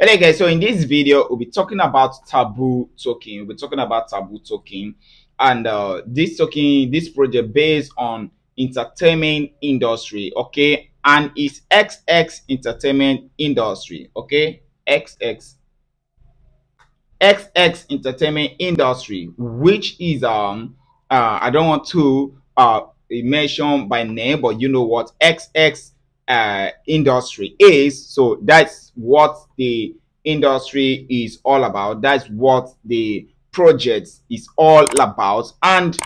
Hello guys, so in this video, we'll be talking about Taboo token. We'll be talking about Taboo token. And uh, this token, this project based on entertainment industry, okay? And it's XX entertainment industry, okay? XX. XX entertainment industry, which is, um, uh, I don't want to uh, mention by name, but you know what XX uh, industry is. So that's what the industry is all about. That's what the project is all about. And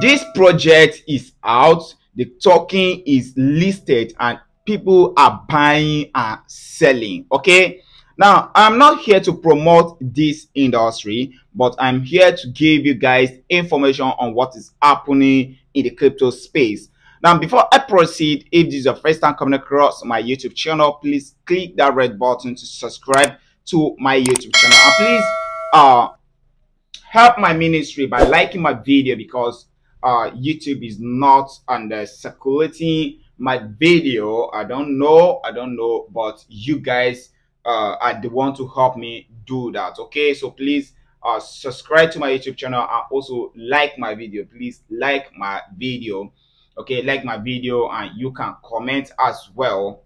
this project is out. The token is listed and people are buying and selling. Okay. Now, I'm not here to promote this industry, but I'm here to give you guys information on what is happening in the crypto space. Now, before I proceed, if this is your first time coming across my YouTube channel, please click that red button to subscribe to my YouTube channel. And please uh, help my ministry by liking my video because uh, YouTube is not under circulating my video. I don't know, I don't know, but you guys uh, are the one to help me do that. Okay, so please uh, subscribe to my YouTube channel and also like my video. Please like my video okay like my video and you can comment as well.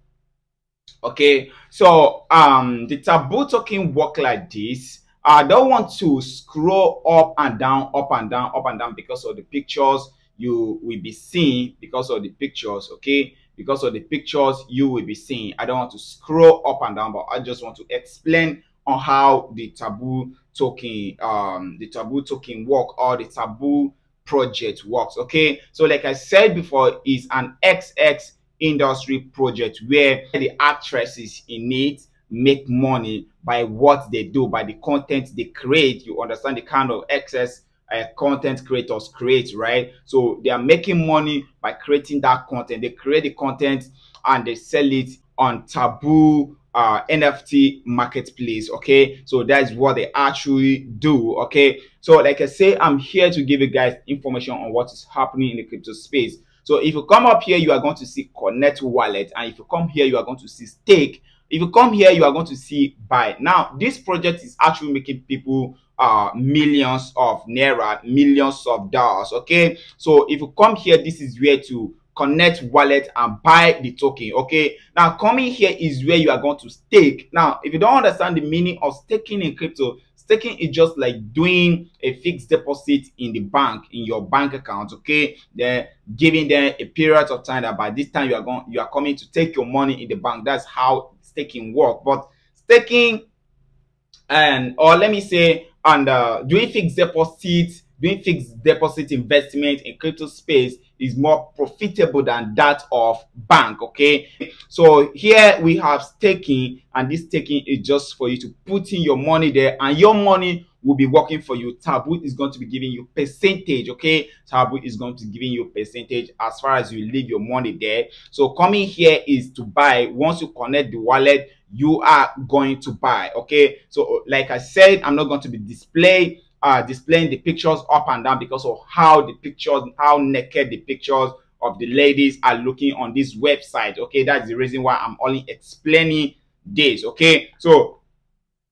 Okay so um the taboo token work like this i don't want to scroll up and down up and down up and down because of the pictures you will be seeing because of the pictures okay? Because of the pictures you will be seeing. I don't want to scroll up and down but i just want to explain on how the taboo token um the taboo token work or the taboo project works. Okay, so like I said before, is an XX industry project where the actresses in it make money by what they do, by the content they create. You understand the kind of excess uh, content creators create, right? So they are making money by creating that content. They create the content and they sell it on Taboo uh, NFT marketplace. Okay, so that's what they actually do. Okay, so like I say, I'm here to give you guys information on what is happening in the crypto space. So if you come up here, you are going to see Connect Wallet, and if you come here, you are going to see Stake. If you come here, you are going to see Buy. Now, this project is actually making people uh millions of naira, millions of dollars. Okay, so if you come here, this is where to connect wallet and buy the token okay? Now coming here is where you are going to stake. Now if you don't understand the meaning of staking in crypto staking is just like doing a fixed deposit in the bank in your bank account okay? Then giving them a period of time that by this time you are going you are coming to take your money in the bank. That's how staking work. But staking and or let me say and uh, doing fixed deposits doing fixed deposit investment in crypto space is more profitable than that of bank okay? So here we have staking and this staking is just for you to put in your money there and your money will be working for you. Taboo is going to be giving you percentage okay? Taboo is going to be giving you percentage as far as you leave your money there. So coming here is to buy. Once you connect the wallet you are going to buy okay? So like i said i'm not going to be displaying uh, displaying the pictures up and down because of how the pictures, how naked the pictures of the ladies are looking on this website. Okay, that's the reason why I'm only explaining this. Okay, so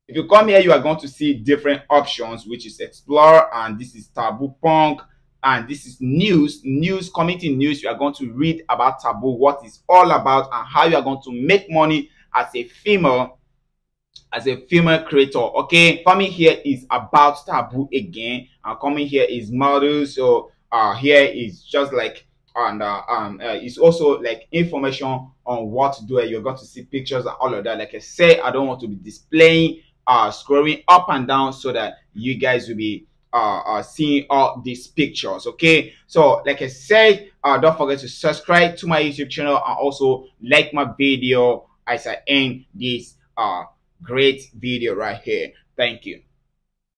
if you come here, you are going to see different options, which is Explore, and this is Taboo Punk, and this is news, news, community news. You are going to read about Taboo, what it's all about, and how you are going to make money as a female as a female creator okay? Coming here is about taboo again and coming here is model so uh here is just like and uh, um uh, it's also like information on what to do you're going to see pictures and all of that. Like i say i don't want to be displaying uh scrolling up and down so that you guys will be uh, uh seeing all these pictures okay? So like i said uh don't forget to subscribe to my youtube channel and also like my video as i end this uh great video right here. Thank you.